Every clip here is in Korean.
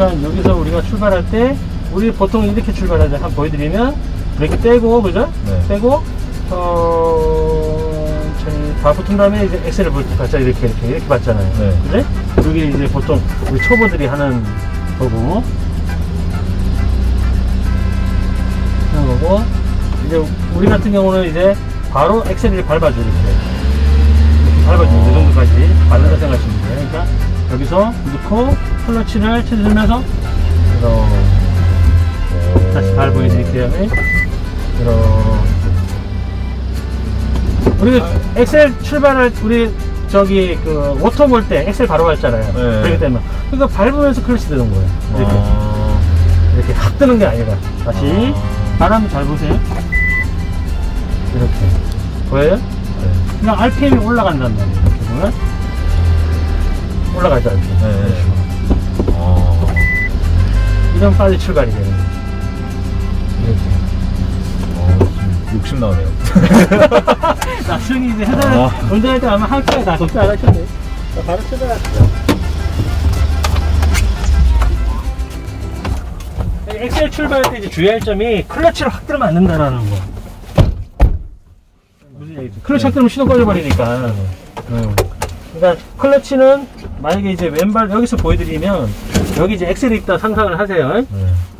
그러니까 여기서 우리가 출발할 때 우리 보통 이렇게 출발하자 한번 보여드리면 브레이크 떼고 그죠? 네. 떼고 천천히 다 붙은 다음에 이제 엑셀을 받자 이렇게 이렇게 이렇게 받잖아요. 네. 그래? 그게 이제 보통 우리 초보들이 하는 거고 하는 거고 이제 우리 같은 경우는 이제 바로 엑셀을 밟아줘 이렇게 밟아줘 이 정도까지 밟는다 생각하시면 돼요. 그러니까 여기서 넣고 클러치를 쳐주면서 이렇게 다시 발 보여드릴게요. 이렇게 우리 엑셀 출발을 우리 저기 그 오토 볼 때 엑셀 바로 밟잖아요. 네. 그렇기 때문에 그러니까 밟으면서 클러치 드는 거예요. 이렇게 아, 이렇게 확 뜨는 게 아니라 다시 아. 발 잘 보세요. 이렇게 보여요? 네. 그냥 RPM이 올라간단 말이에요. 이렇게 보면 올라가죠 이렇게. 네. 아, 이러면 빨리 출발이 되는 거죠. 이렇게. 어, 좀 욕심 나네요. 나중에 이제 회사를 아. 운전할 때 아마 할 거야 다 걱정 안 하셔도 돼요. 자, 바로 출발하시죠. 엑셀 출발할 때 이제 주의할 점이 클러치를 확 들으면 안 된다는 거. 클러치 확 들으면 시동 꺼져버리니까. 응. 그러니까 클러치는 만약에 이제 왼발 여기서 보여드리면 여기 이제 엑셀이 있다 상상을 하세요. 네.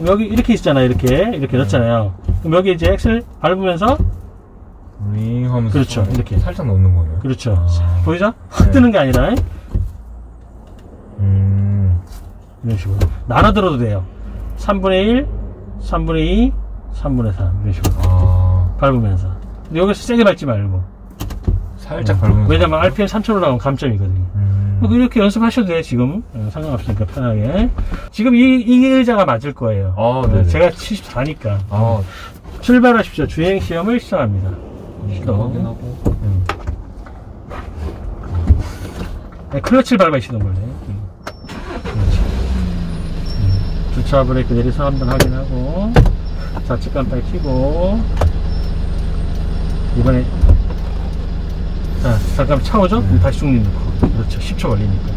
여기 이렇게 있잖아요. 이렇게 이렇게 넣잖아요. 그럼 여기 이제 엑셀 밟으면서 링 하면서 그렇죠. 좀 이렇게. 살짝 넣는 거네요. 그렇죠. 아. 보이죠? 확 네. 뜨는 게 아니라 음, 이런 식으로 나눠 들어도 돼요. 3분의 1, 3분의 2, 3분의 3 이런 식으로 아, 밟으면서. 근데 여기서 세게 밟지 말고. 살짝 밟으면서. 왜냐면 RPM 3천 올라가면 감점이거든요. 음, 이렇게 연습하셔도 돼요, 지금. 어, 상관없으니까, 편하게. 지금 이, 이 의자가 맞을 거예요. 아, 어, 네네. 제가 74니까. 아, 출발하십시오. 주행 시험을 시작합니다. 시동. 확인하고. 음. 네, 클러치를 밟아 시동 걸래. 그렇지. 음. 주차 브레이크 내려서 한번 확인하고, 좌측 깜빡이 켜고, 이번에, 자, 잠깐 차 오죠? 그럼 다시 중립 넣고. 그렇죠. 10초 걸리니까.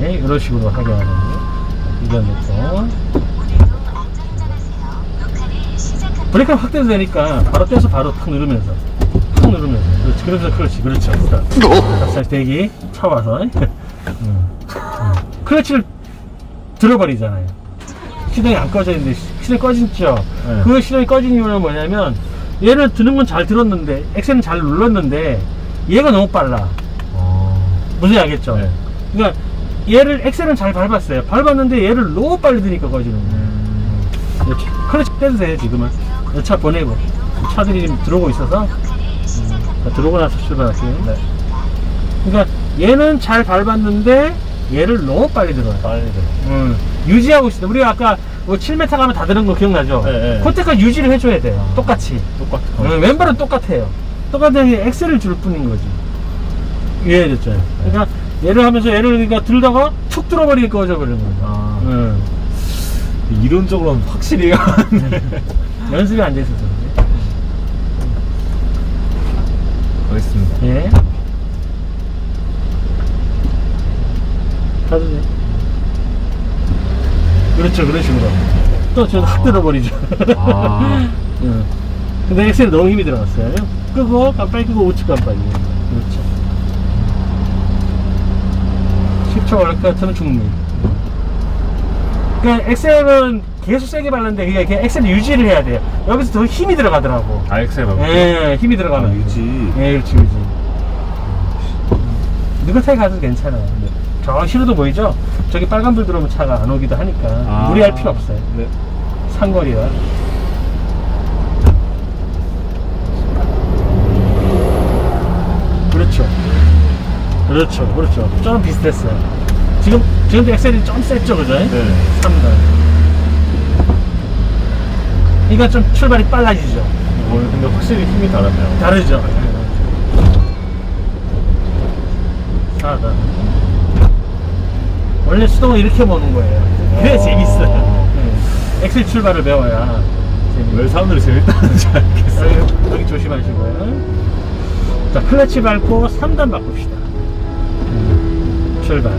이렇게, 이런 식으로 하게 하는. 이건 넣고. 브레이크를 확 떼도 되니까 바로 떼서 바로 탁 누르면서 탁 누르면서 그렇지 그러면서 그렇지 그렇죠 스타트 자 대기 차 와서 음. 음. 클러치를 들어버리잖아요 시동이 안 꺼져 있는데 시- 시동이 꺼졌죠 네. 그 시동이 꺼진 이유는 뭐냐면 얘는 드는 건 잘 들었는데 엑셀은 잘 눌렀는데 얘가 너무 빨라. 아, 무슨 알겠죠? 네. 그러니까 얘를 엑셀은 잘 밟았어요. 밟았는데 얘를 너무 빨리 드니까 거예요 음, 이렇게 클러치 떼도 돼요 지금은. 이차 보내고. 차들이 지금 들어오고 있어서. 음, 자, 들어오고 나서 출발할게요. 네. 그러니까 얘는 잘 밟았는데 얘를 너무 빨리 들어요. 빨리 들어. 음, 유지하고 있어요 우리가 아까 뭐 7m 가면 다 들은 거 기억나죠? 네, 네. 그때까지 유지를 해줘야 돼요 똑같이 똑같아. 음, 왼발은 똑같아요 똑같은데 엑셀을 줄 뿐인 거지 이해됐죠? 그러니까 얘를 하면서 얘를 그러니까 들다가 툭 들어버리니까 꺼져버리는 거죠 아. 음. 이론적으로는 확실히. 연습이 안 돼 있어서 그래. 알겠습니다. 예. 가도 돼. 그렇죠, 그런 식으로. 또 저도 확 아. 아. 응. 근데 엑셀에 너무 힘이 들어갔어요. 끄고, 깜빡이 끄고, 우측 깜빡이. 그렇죠. 10초 걸릴 것 같으면 중립. 그러니까 엑셀은 계속 세게 밟는데 그게 그냥 엑셀 유지를 해야 돼요. 여기서 더 힘이 들어가더라고. 아, 엑셀 밟고. 예, 힘이 아, 들어가면. 유지. 예, 그렇지, 유지. 느긋하게 가도 괜찮아요. 저 신호도 보이죠? 저기 빨간불 들어오면 차가 안 오기도 하니까 아. 무리할 필요 없어요. 네. 상거리라. 그렇죠. 그렇죠, 그렇죠. 좀 비슷했어요. 지금, 지금도 엑셀이 좀 셌죠, 그죠? 네. 3단. 그러니까 좀 출발이 빨라지죠. 오늘 근데 확실히 힘이 다르네요. 다르죠. 4단. 원래 수동은 이렇게 보는 거예요. 그래 어. 재밌어요. 네. 엑셀 출발을 배워야 재밌어요. 왜 사람들이 재밌다는지 알겠어요. 여기, 여기 조심하시고요. 자, 클러치 밟고 3단 바꿉시다. 출발.